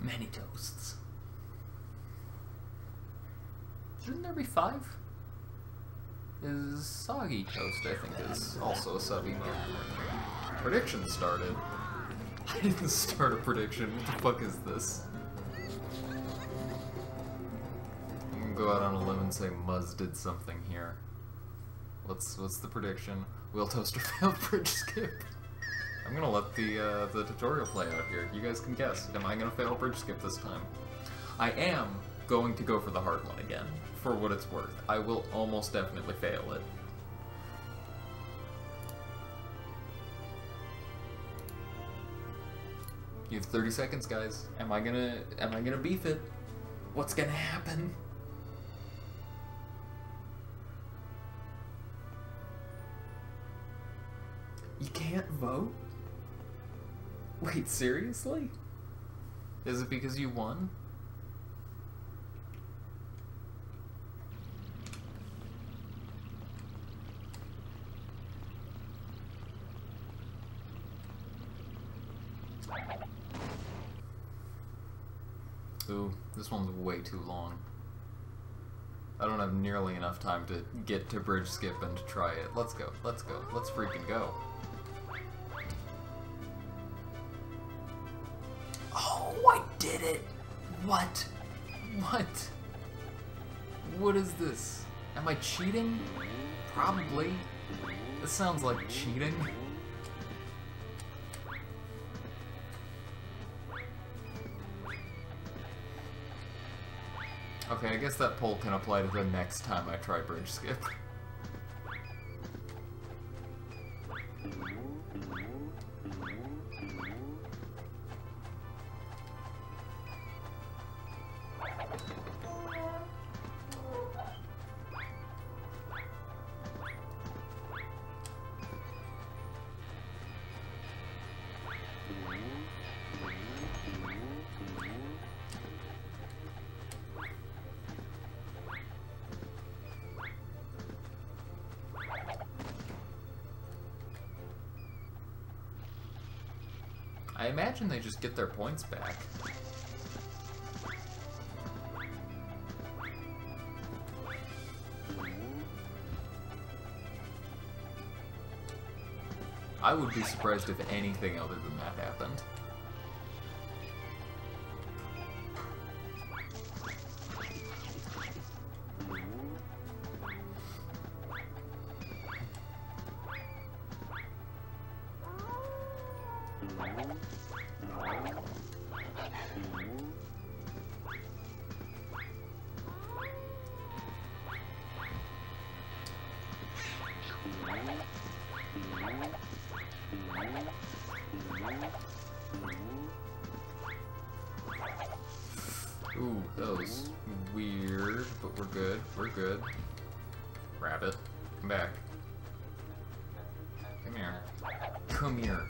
Many toasts. Shouldn't there be five? Is soggy toast, I think, is also a sub. Prediction started. I didn't start a prediction. What the fuck is this? I'm gonna go out on a limb and say Muzz did something here. What's what's the prediction? Wheel toaster failed bridge skip. I'm gonna let the uh, the tutorial play out here. You guys can guess. Am I gonna fail bridge skip this time? I am going to go for the hard one again, for what it's worth. I will almost definitely fail it. You have 30 seconds, guys. Am I gonna am I gonna beef it? What's gonna happen? You can't vote? Wait, seriously? Is it because you won? Ooh, this one's way too long. I don't have nearly enough time to get to bridge skip and to try it. Let's go, let's go, let's freaking go. I did it! What? What? What is this? Am I cheating? Probably. This sounds like cheating. Okay, I guess that poll can apply to the next time I try bridge skip. I imagine they just get their points back. I would be surprised if anything other than that happened. Ooh, that was weird, but we're good. We're good. Rabbit, come back. Come here. Come here.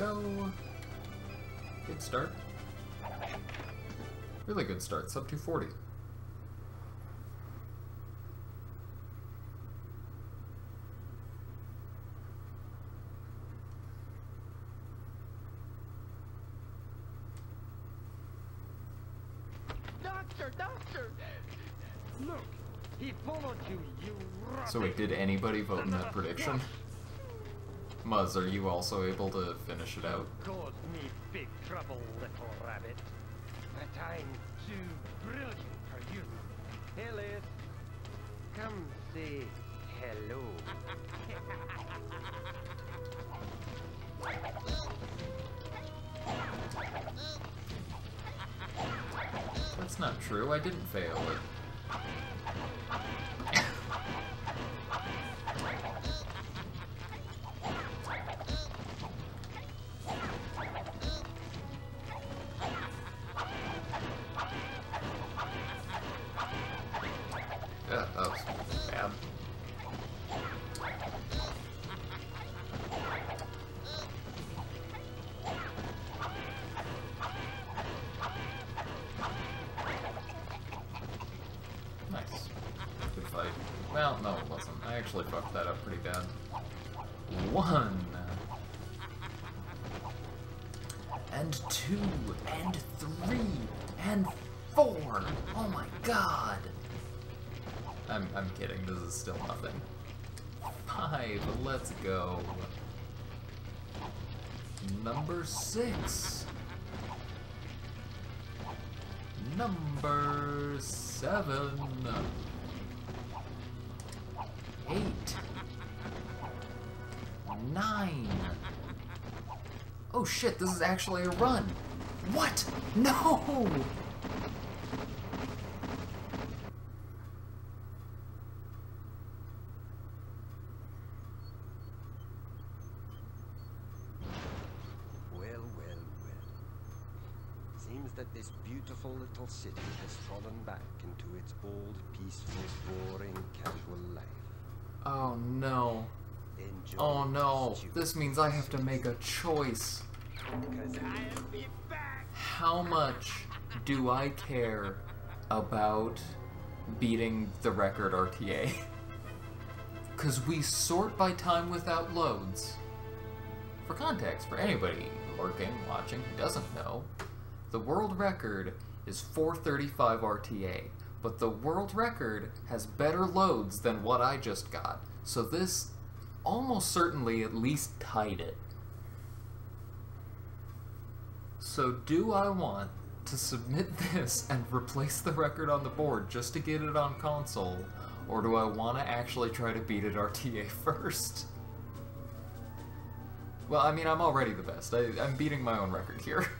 Go. Good start. Really good start. Sub 240. Doctor, doctor! Look, he followed you, you So did anybody vote in that prediction? Muzz, are you also able to finish it out? Me big trouble, little rabbit. But I'm too brilliant for you. Hey, Liz. Come say hello. That's not true. I didn't fail it. Uh, oh, yeah, that was bad. Nice. Good fight. Well, no it wasn't. I actually fucked that up pretty bad. One! And two! And three! And four! Oh my god! I'm, I'm kidding, this is still nothing. Five, let's go. Number six. Number seven. Eight. Nine. Oh shit, this is actually a run. What? No! Well, well, well. Seems that this beautiful little city has fallen back into its old, peaceful, boring, casual life. Oh no. Enjoy Oh no. This means I have to make a choice. Cause I'll be back. How much do I care about beating the record RTA? Because we sort by time without loads. For context, for anybody lurking, watching, who doesn't know, the world record is 435 RTA, but the world record has better loads than what I just got. So this almost certainly at least tied it. So do I want to submit this and replace the record on the board just to get it on console, or do I want to actually try to beat it RTA first? Well, I mean, I'm already the best. I, I'm beating my own record here.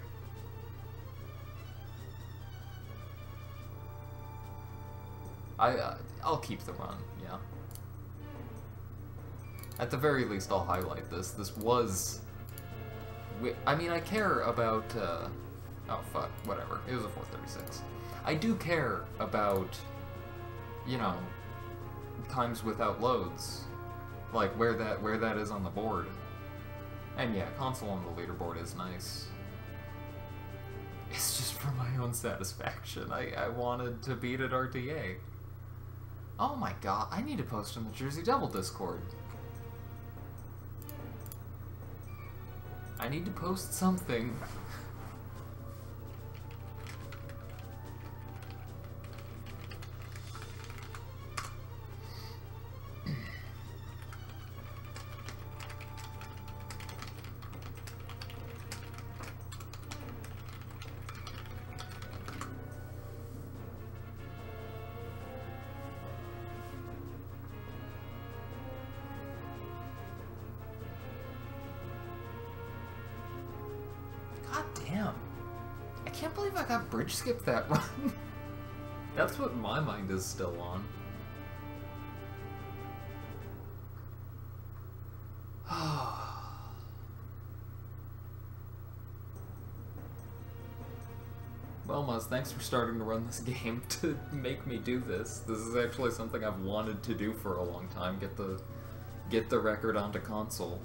I, uh, I'll keep the run, yeah. At the very least, I'll highlight this. This was I mean, I care about. Uh, oh fuck, whatever. It was a 436. I do care about, you know, times without loads, like where that where that is on the board. And yeah, console on the leaderboard is nice. It's just for my own satisfaction. I, I wanted to beat at RTA. Oh my god, I need to post on the Jersey Devil Discord. I need to post something. God damn. I can't believe I got bridge skipped that run. That's what my mind is still on. well, Muzz, thanks for starting to run this game to make me do this. This is actually something I've wanted to do for a long time. Get the get the record onto console.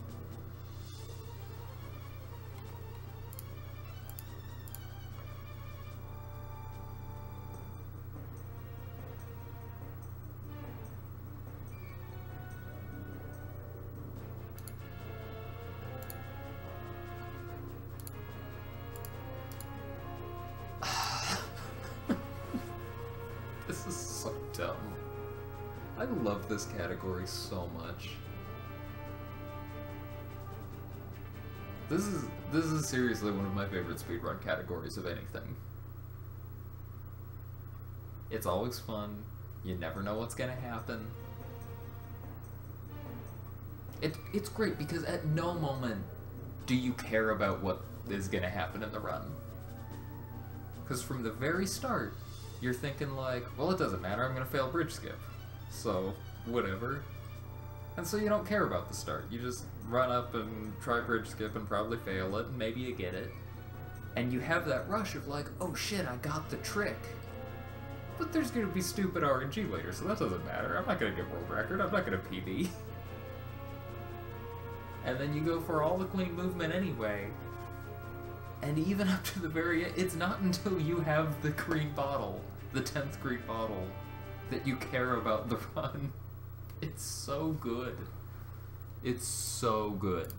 I love this category so much. This is this is seriously one of my favorite speedrun categories of anything. It's always fun. You never know what's gonna happen. It it's great because at no moment do you care about what is gonna happen in the run. Because from the very start, you're thinking like, well, it doesn't matter, I'm gonna fail bridge skip. So, whatever. And so you don't care about the start. You just run up and try bridge skip and probably fail it, and maybe you get it. And you have that rush of like, oh shit, I got the trick. But there's gonna be stupid RNG later, so that doesn't matter. I'm not gonna get world record, I'm not gonna PB. and then you go for all the clean movement anyway. And even up to the very end, it's not until you have the green bottle, the 10th green bottle, that you care about the run. It's so good. It's so good.